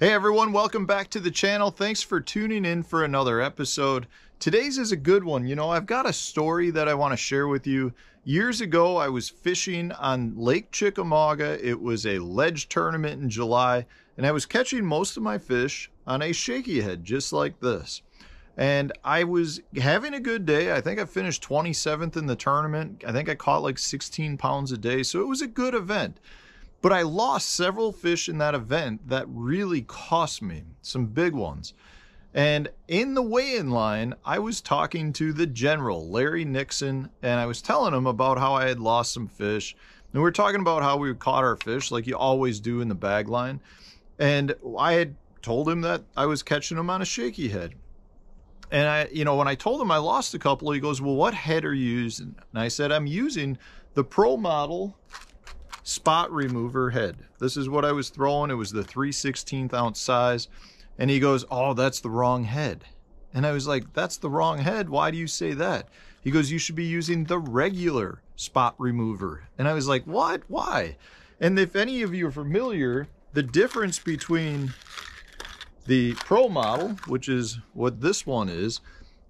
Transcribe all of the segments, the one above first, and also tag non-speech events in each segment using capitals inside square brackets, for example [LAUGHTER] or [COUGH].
Hey everyone, welcome back to the channel. Thanks for tuning in for another episode. Today's is a good one. You know, I've got a story that I want to share with you. Years ago, I was fishing on Lake Chickamauga. It was a ledge tournament in July, and I was catching most of my fish on a shaky head, just like this. And I was having a good day. I think I finished 27th in the tournament. I think I caught like 16 pounds a day, so it was a good event. But I lost several fish in that event that really cost me, some big ones. And in the weigh in line, I was talking to the general, Larry Nixon, and I was telling him about how I had lost some fish. And we were talking about how we caught our fish like you always do in the bag line. And I had told him that I was catching them on a shaky head. And I, you know, when I told him I lost a couple, he goes, Well, what head are you using? And I said, I'm using the Pro Model spot remover head. This is what I was throwing. It was the 3 16th ounce size. And he goes, Oh, that's the wrong head. And I was like, That's the wrong head. Why do you say that? He goes, You should be using the regular spot remover. And I was like, What? Why? And if any of you are familiar, the difference between the Pro model, which is what this one is,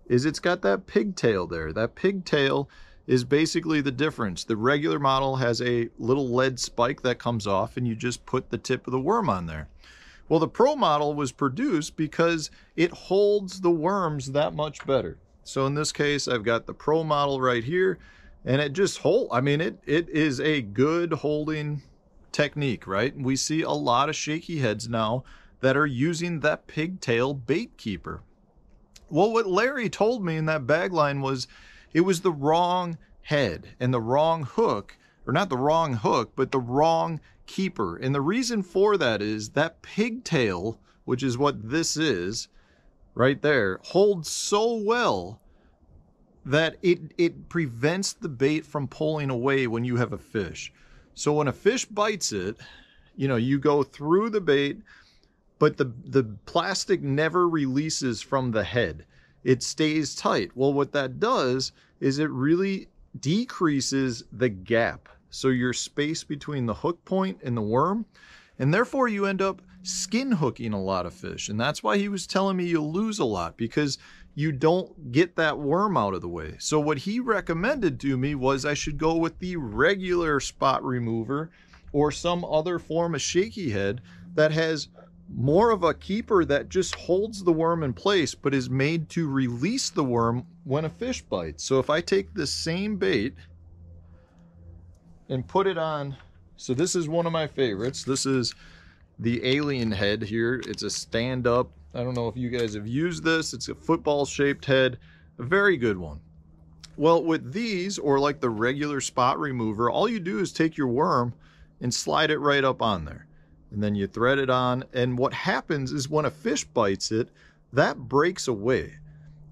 is it's got that pigtail there. That pigtail is basically the difference. The regular model has a little lead spike that comes off and you just put the tip of the worm on there. Well, the Pro model was produced because it holds the worms that much better. So in this case, I've got the Pro model right here and it just hold, I mean, it, it is a good holding technique, right? We see a lot of shaky heads now that are using that pigtail bait keeper. Well, what Larry told me in that bag line was it was the wrong head and the wrong hook, or not the wrong hook, but the wrong keeper. And the reason for that is that pigtail, which is what this is right there, holds so well that it, it prevents the bait from pulling away when you have a fish. So when a fish bites it, you know, you go through the bait, but the, the plastic never releases from the head. It stays tight. Well, what that does is it really decreases the gap. So your space between the hook point and the worm, and therefore you end up skin hooking a lot of fish. And that's why he was telling me you lose a lot because you don't get that worm out of the way. So what he recommended to me was I should go with the regular spot remover or some other form of shaky head that has more of a keeper that just holds the worm in place but is made to release the worm when a fish bites. So if I take the same bait and put it on, so this is one of my favorites. This is the alien head here. It's a stand up. I don't know if you guys have used this. It's a football shaped head, a very good one. Well, with these or like the regular spot remover, all you do is take your worm and slide it right up on there and then you thread it on. And what happens is when a fish bites it, that breaks away.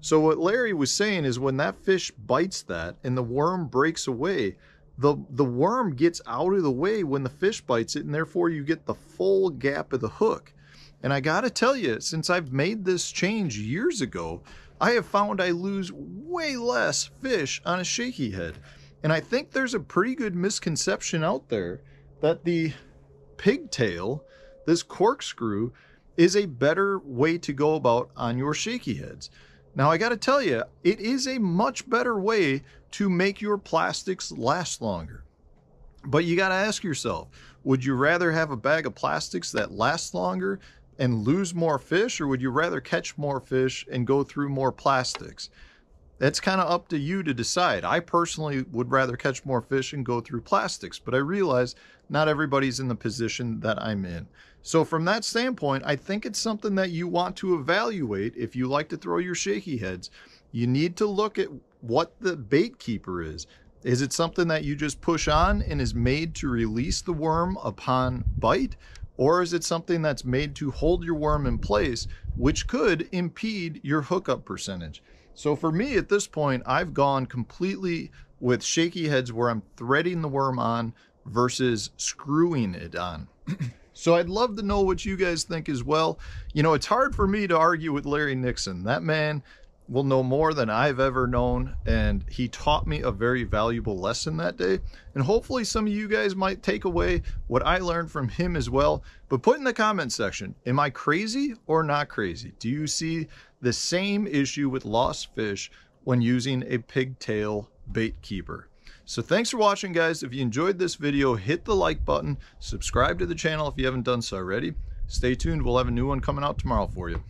So what Larry was saying is when that fish bites that and the worm breaks away, the, the worm gets out of the way when the fish bites it, and therefore you get the full gap of the hook. And I gotta tell you, since I've made this change years ago, I have found I lose way less fish on a shaky head. And I think there's a pretty good misconception out there that the pigtail, this corkscrew, is a better way to go about on your shaky heads. Now, I got to tell you, it is a much better way to make your plastics last longer. But you got to ask yourself would you rather have a bag of plastics that lasts longer and lose more fish, or would you rather catch more fish and go through more plastics? That's kind of up to you to decide. I personally would rather catch more fish and go through plastics, but I realize not everybody's in the position that I'm in. So, from that standpoint, I think it's something that you want to evaluate if you like to throw your shaky heads. You need to look at what the bait keeper is. Is it something that you just push on and is made to release the worm upon bite? Or is it something that's made to hold your worm in place, which could impede your hookup percentage? So for me at this point, I've gone completely with shaky heads where I'm threading the worm on versus screwing it on. [CLEARS THROAT] so I'd love to know what you guys think as well. You know, it's hard for me to argue with Larry Nixon. That man will know more than I've ever known. And he taught me a very valuable lesson that day. And hopefully, some of you guys might take away what I learned from him as well. But put in the comment section Am I crazy or not crazy? Do you see the same issue with lost fish when using a pigtail bait keeper? So thanks for watching guys. If you enjoyed this video, hit the like button, subscribe to the channel if you haven't done so already. Stay tuned, we'll have a new one coming out tomorrow for you.